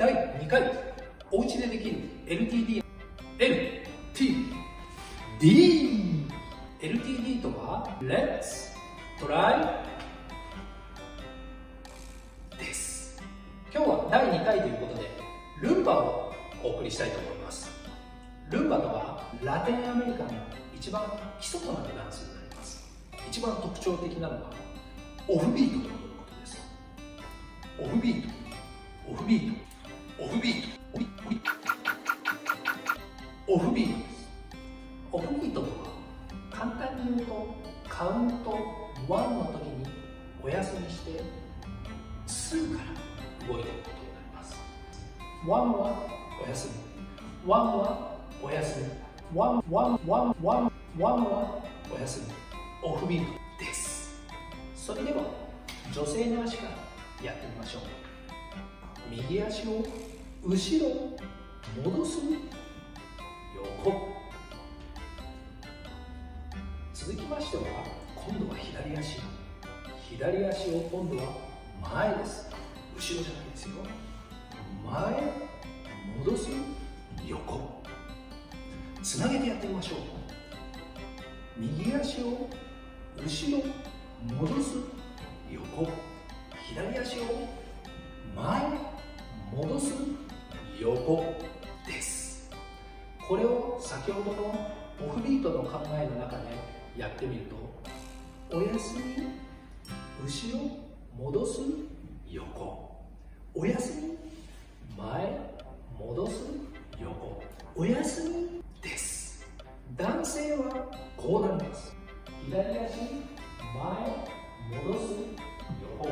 第2回お家でできる LTD LTD LTD とは Let's Try です。今日は第2回ということでルンバをお送りしたいと思います。ルンバとはラテンアメリカの一番基礎となるダンスになります。一番特徴的なのはオフビート。フビートですオフビートとは簡単に言うとカウント1の時にお休みして2から動いていくことになります。1はお休み1はお休み1 1 1 1 1はお休みオフビートですそれでは女性の足からやってみましょう右足を後ろ戻す続きましては今度は左足左足を今度は前です後ろじゃないですよ前戻す横つなげてやってみましょう。右足を後ろ戻す横左足を前戻す横です。これを先ほどのオフビートの考えの中でやってみるとお休み後ろ戻す横。お休み前戻す横。お休みです。男性はこうなります。左足前戻す横。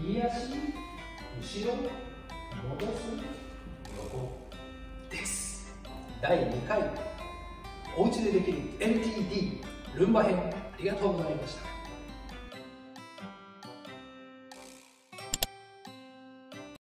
右足後ろ戻す横。です。第2回。お家でできる NTD ルンバ編ありがとうございました。